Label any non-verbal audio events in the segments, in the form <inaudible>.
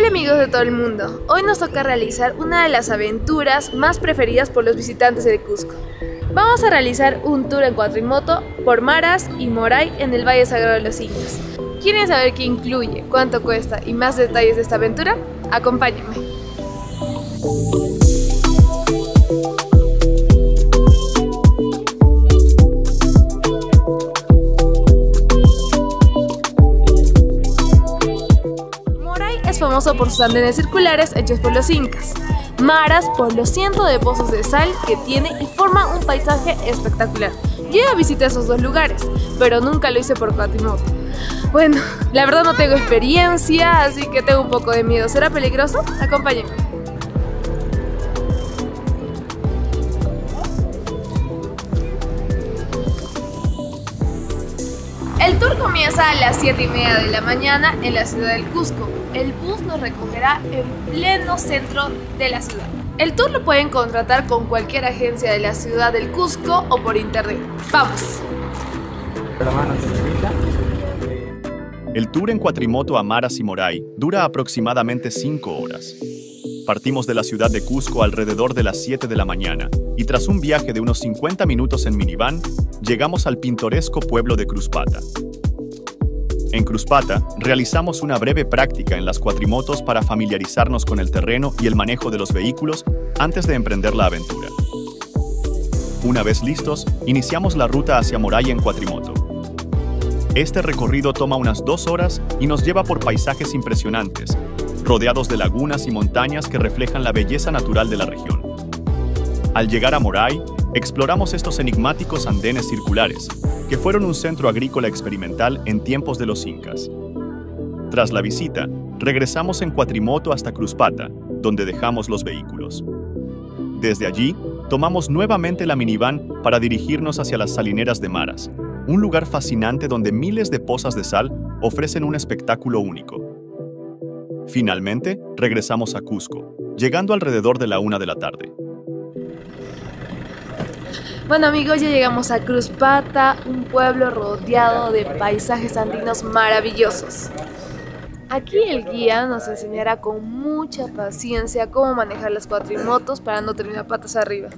Hola amigos de todo el mundo, hoy nos toca realizar una de las aventuras más preferidas por los visitantes de Cusco. Vamos a realizar un tour en cuatrimoto por Maras y Moray en el Valle Sagrado de los Incas. ¿Quieren saber qué incluye, cuánto cuesta y más detalles de esta aventura? Acompáñenme. Por sus andenes circulares hechos por los incas, Maras por los cientos de pozos de sal que tiene y forma un paisaje espectacular. Yo ya visité esos dos lugares, pero nunca lo hice por cuatrimoto. Bueno, la verdad no tengo experiencia, así que tengo un poco de miedo. ¿Será peligroso? Acompáñenme. Comienza a las 7 y media de la mañana en la ciudad del Cusco. El bus nos recogerá en pleno centro de la ciudad. El tour lo pueden contratar con cualquier agencia de la ciudad del Cusco o por internet. ¡Vamos! El tour en cuatrimoto a Maras y Moray dura aproximadamente 5 horas. Partimos de la ciudad de Cusco alrededor de las 7 de la mañana y tras un viaje de unos 50 minutos en minivan, llegamos al pintoresco pueblo de Cruzpata. En Cruzpata, realizamos una breve práctica en las cuatrimotos para familiarizarnos con el terreno y el manejo de los vehículos antes de emprender la aventura. Una vez listos, iniciamos la ruta hacia Moray en cuatrimoto. Este recorrido toma unas dos horas y nos lleva por paisajes impresionantes, rodeados de lagunas y montañas que reflejan la belleza natural de la región. Al llegar a Moray, exploramos estos enigmáticos andenes circulares, que fueron un centro agrícola experimental en tiempos de los incas. Tras la visita, regresamos en cuatrimoto hasta Cruzpata, donde dejamos los vehículos. Desde allí, tomamos nuevamente la minivan para dirigirnos hacia las salineras de Maras, un lugar fascinante donde miles de pozas de sal ofrecen un espectáculo único. Finalmente, regresamos a Cusco, llegando alrededor de la una de la tarde. Bueno amigos, ya llegamos a Cruzpata, un pueblo rodeado de paisajes andinos maravillosos. Aquí el guía nos enseñará con mucha paciencia cómo manejar las cuatrimotos para no terminar patas arriba.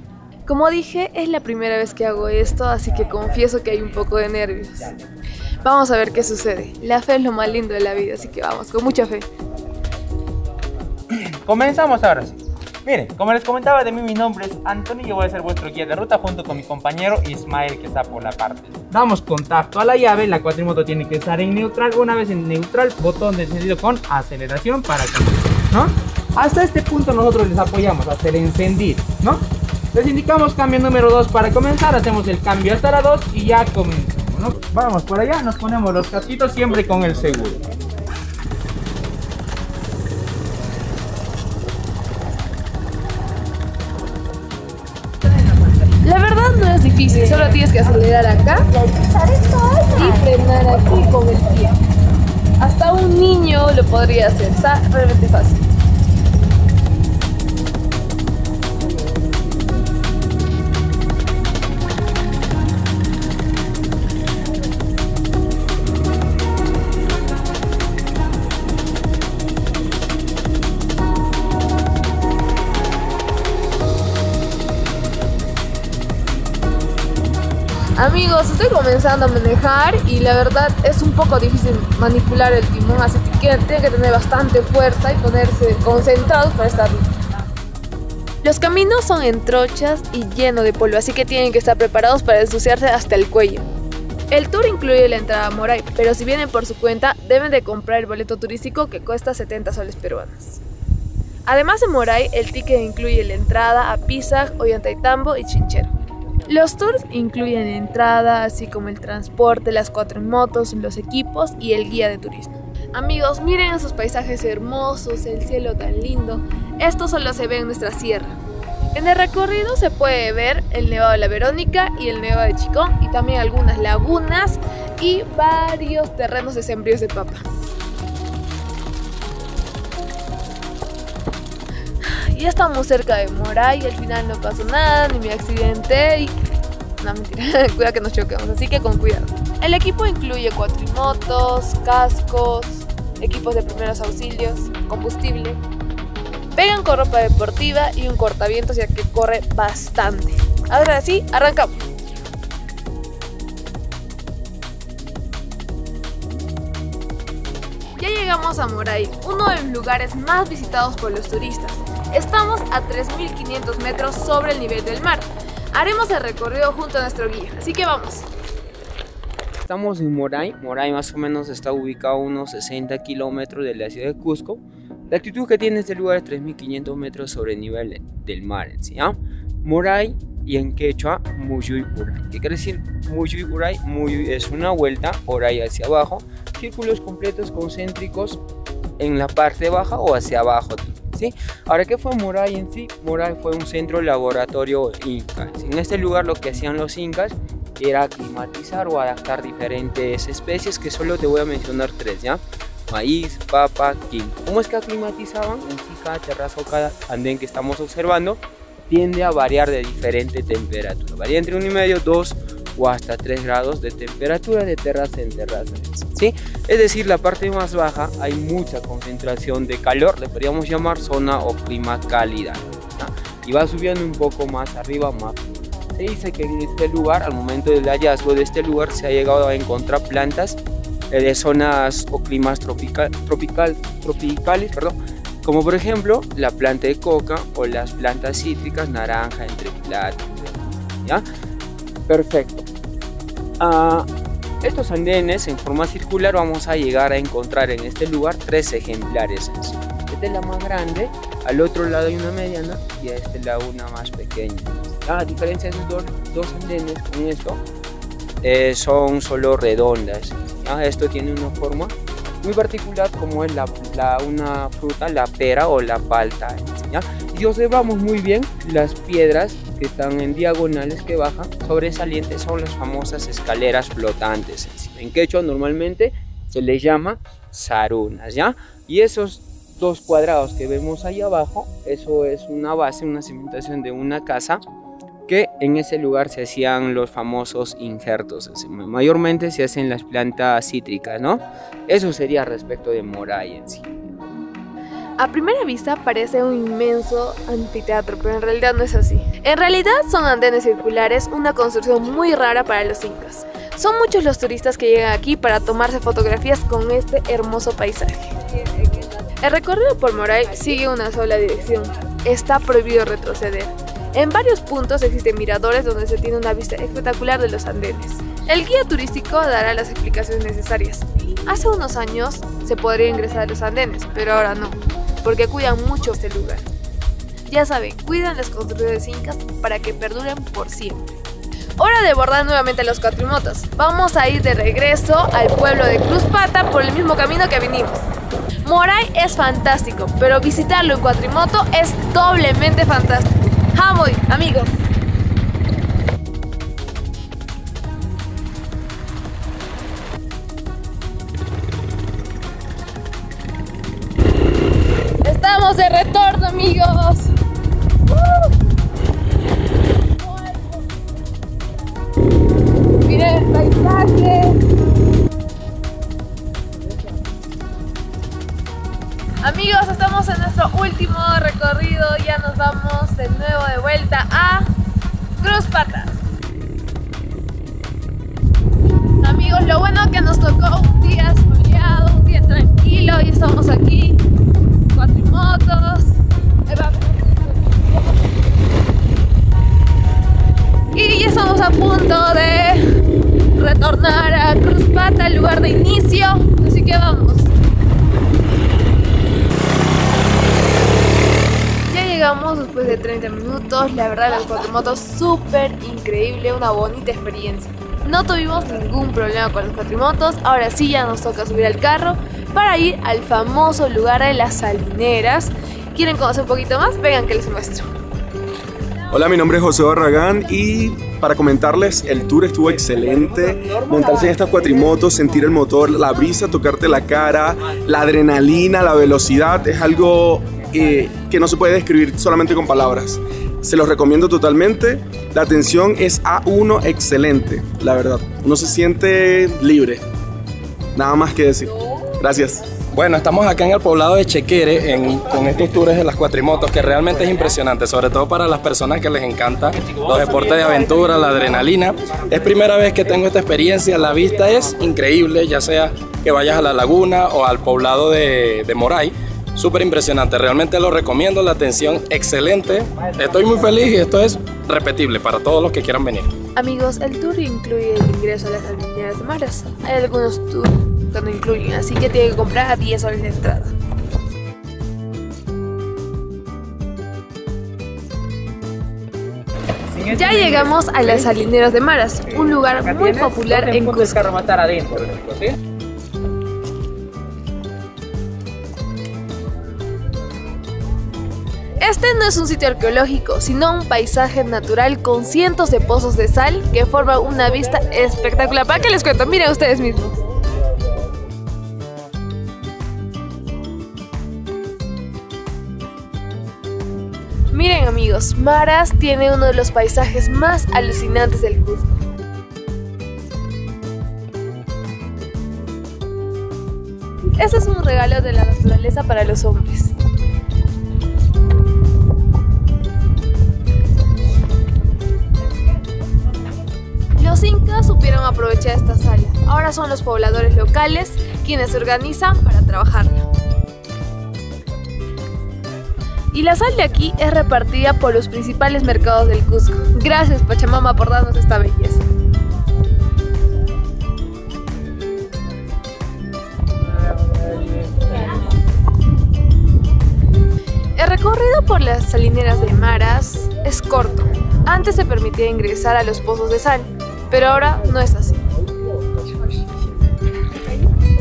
Como dije, es la primera vez que hago esto, así que confieso que hay un poco de nervios. Vamos a ver qué sucede. La fe es lo más lindo de la vida, así que vamos, con mucha fe. Comenzamos ahora sí. Miren, como les comentaba de mí, mi nombre es Anthony y yo voy a ser vuestro guía de ruta junto con mi compañero Ismael que está por la parte. Damos contacto a la llave, la cuatrimoto tiene que estar en neutral, una vez en neutral, botón de encendido con aceleración para que, ¿no? Hasta este punto nosotros les apoyamos hasta el ¿no? Les indicamos cambio número 2 para comenzar, hacemos el cambio hasta la 2 y ya comenzamos, ¿no? Vamos por allá, nos ponemos los casquitos siempre con el seguro. Solo tienes que acelerar acá y frenar aquí con el pie. Hasta un niño lo podría hacer, está realmente fácil. Amigos, estoy comenzando a manejar y la verdad es un poco difícil manipular el timón, así que tiene que tener bastante fuerza y ponerse concentrados para estar Los caminos son en trochas y lleno de polvo, así que tienen que estar preparados para ensuciarse hasta el cuello. El tour incluye la entrada a Moray, pero si vienen por su cuenta, deben de comprar el boleto turístico que cuesta 70 soles peruanos. Además de Moray, el ticket incluye la entrada a Pisac, Ollantaytambo y Chinchero. Los tours incluyen entrada, así como el transporte, las cuatro motos, los equipos y el guía de turismo. Amigos, miren esos paisajes hermosos, el cielo tan lindo. Esto solo se ve en nuestra sierra. En el recorrido se puede ver el Nevado de la Verónica y el Nevado de Chicón y también algunas lagunas y varios terrenos de sembríos de papa. Ya estamos cerca de Moray al final no pasó nada, ni me accidenté y... No, mentira, <laughs> cuida que nos choquemos, así que con cuidado. El equipo incluye cuatrimotos, cascos, equipos de primeros auxilios, combustible. Vengan con ropa deportiva y un cortavientos ya que corre bastante. Ahora sí, arrancamos. Llegamos a Moray, uno de los lugares más visitados por los turistas. Estamos a 3.500 metros sobre el nivel del mar. Haremos el recorrido junto a nuestro guía, así que vamos. Estamos en Moray. Moray más o menos está ubicado a unos 60 kilómetros de la ciudad de Cusco. La altitud que tiene este lugar es 3.500 metros sobre el nivel del mar. ¿sí? Moray y en quechua Muyuy Uray. ¿Qué quiere decir Muyuy Uray? Muyuy es una vuelta, Uray hacia abajo, círculos completos concéntricos en la parte baja o hacia abajo. ¿sí? Ahora, ¿qué fue Moray en sí? Moray fue un centro laboratorio inca. En este lugar lo que hacían los incas era climatizar o adaptar diferentes especies que solo te voy a mencionar tres, ¿ya? Maíz, papa, quinoa. ¿Cómo es que aclimatizaban? En sí cada terraza o cada andén que estamos observando tiende a variar de diferente temperatura. Varía entre 1,5, 2 o hasta 3 grados de temperatura de terraza en terraza. ¿sí? Es decir, la parte más baja hay mucha concentración de calor, le podríamos llamar zona o clima cálida. Y va subiendo un poco más arriba, más. Se dice que en este lugar, al momento del hallazgo de este lugar, se ha llegado a encontrar plantas de zonas o climas tropical, tropical, tropicales, perdón, como por ejemplo la planta de coca o las plantas cítricas naranja, entre ¿ya? Perfecto. a estos andenes en forma circular vamos a llegar a encontrar en este lugar tres ejemplares. Esta es la más grande, al otro lado hay una mediana y a este lado una más pequeña. La diferencia de estos dos, andenes con esto eh, son solo redondas. Esto tiene una forma muy particular como es la, una fruta, la pera o la palta. ¿ya? Y observamos muy bien las piedras que están en diagonales que bajan, sobresalientes son las famosas escaleras flotantes. En quechua normalmente se les llama sarunas, ¿ya? Y esos dos cuadrados que vemos ahí abajo, eso es una base, una cimentación de una casa en ese lugar se hacían los famosos injertos. Mayormente se hacen las plantas cítricas, ¿no? Eso sería respecto de Moray en sí. A primera vista parece un inmenso anfiteatro, pero en realidad no es así. En realidad son andenes circulares, una construcción muy rara para los incas. Son muchos los turistas que llegan aquí para tomarse fotografías con este hermoso paisaje. El recorrido por Moray sigue una sola dirección. Está prohibido retroceder. En varios puntos existen miradores donde se tiene una vista espectacular de los andenes. El guía turístico dará las explicaciones necesarias. Hace unos años se podría ingresar a los andenes, pero ahora no, porque cuidan mucho este lugar. Ya saben, cuidan las construcciones incas para que perduren por siempre. Hora de abordar nuevamente los cuatrimotos. Vamos a ir de regreso al pueblo de Cruz Pata por el mismo camino que vinimos. Moray es fantástico, pero visitarlo en cuatrimoto es doblemente fantástico. ¡Vamos, amigos! Estamos de retorno, amigos. Miren el paisaje. Amigos, estamos en nuestro último recorrido, ya nos vamos de nuevo de vuelta a Cruz Pata. Amigos, lo bueno que nos tocó un día soleado, un día tranquilo y estamos aquí, cuatrimotos. Y ya estamos a punto de retornar a Cruz Pata, el lugar de inicio, así que vamos. llegamos de 30 minutos. La verdad, el cuatrimotos súper increíble, una bonita experiencia. No tuvimos ningún problema con los cuatrimotos. Ahora sí, ya nos toca subir al carro para ir al famoso lugar de las salineras. ¿Quieren conocer un poquito más? Vengan que les muestro. Hola, mi nombre es José Barragán y para comentarles, el tour estuvo excelente. Montarse en estas cuatrimotos, sentir el motor, la brisa, tocarte la cara, la adrenalina, la velocidad, es algo que no se puede describir solamente con palabras. Se los recomiendo totalmente. La atención es A1 excelente, la verdad. Uno se siente libre. Nada más que decir. Gracias. Bueno, estamos acá en el poblado de Chequere con estos tours de las cuatrimotos que realmente es impresionante, sobre todo para las personas que les encanta los deportes de aventura, la adrenalina. Es primera vez que tengo esta experiencia, la vista es increíble, ya sea que vayas a la laguna o al poblado de, de Moray. Súper impresionante, realmente lo recomiendo, la atención excelente. Estoy muy feliz y esto es repetible para todos los que quieran venir. Amigos, el tour incluye el ingreso a las almineras de Maras. Hay algunos tours que no incluyen, así que tiene que comprar a 10 soles de entrada. Ya llegamos a las salineras de Maras, un lugar muy popular en Cusco. Este no es un sitio arqueológico, sino un paisaje natural con cientos de pozos de sal que forman una vista espectacular. ¿Para qué les cuento? Miren ustedes mismos. Miren amigos, Maras tiene uno de los paisajes más alucinantes del Cusco. Este es un regalo de la naturaleza para los hombres. Supieron aprovechar esta sala. Ahora son los pobladores locales quienes se organizan para trabajarla. Y la sal de aquí es repartida por los principales mercados del Cusco. Gracias Pachamama por darnos esta belleza. El recorrido por las salineras de Maras es corto. Antes se permitía ingresar a los pozos de sal, pero ahora no es así.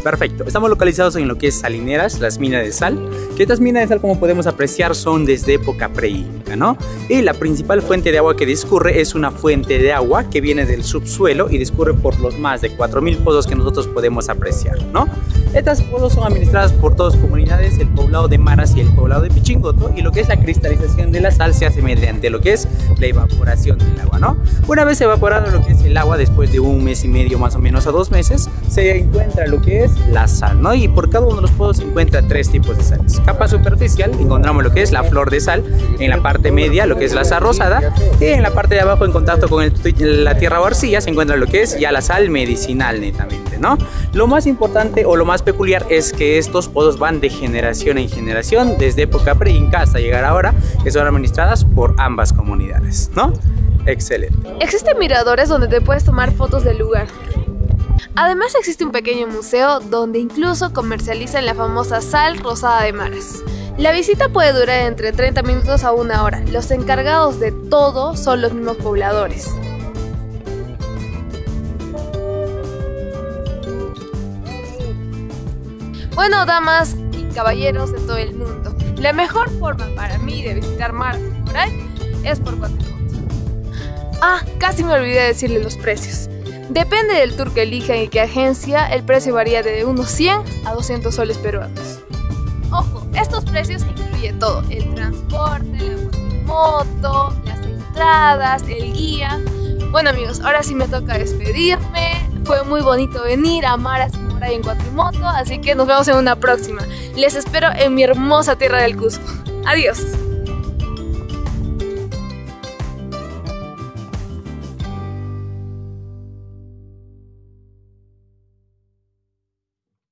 Perfecto, estamos localizados en lo que es Salineras, las minas de sal, que estas minas de sal como podemos apreciar son desde época preinca, ¿no? Y la principal fuente de agua que discurre es una fuente de agua que viene del subsuelo y discurre por los más de 4.000 pozos que nosotros podemos apreciar, ¿no? Estas pozos son administradas por dos comunidades, el poblado de Maras y el poblado de Pichingoto, y lo que es la cristalización de la sal se hace mediante lo que es la evaporación del agua, ¿no? Una vez evaporado lo que es el agua, después de un mes y medio más o menos a dos meses, se encuentra lo que es la sal, ¿no? Y por cada uno de los pozos se encuentra tres tipos de sales. Capa superficial encontramos lo que es la flor de sal, en la parte media lo que es la sal rosada, y en la parte de abajo en contacto con la tierra o arcilla se encuentra lo que es ya la sal medicinal netamente, ¿no? Lo más importante o lo más peculiar es que estos pozos van de generación en generación, desde época pre-inca hasta llegar ahora, que son administradas por ambas comunidades, ¿no? Excelente. Existen miradores donde te puedes tomar fotos del lugar. Además existe un pequeño museo donde incluso comercializan la famosa sal rosada de mares. La visita puede durar entre 30 minutos a una hora. Los encargados de todo son los mismos pobladores. Bueno, damas y caballeros de todo el mundo, la mejor forma para mí de visitar Marte por ahí es por cuatrimoto. Ah, casi me olvidé de decirle los precios. Depende del tour que elijan y qué agencia, el precio varía de unos 100 a 200 soles peruanos. Ojo, estos precios incluyen todo, el transporte, la moto, las entradas, el guía. Bueno amigos, ahora sí me toca despedirme. Fue muy bonito venir a Maras Moray en Cuatrimoto, así que nos vemos en una próxima. Les espero en mi hermosa tierra del Cusco. Adiós.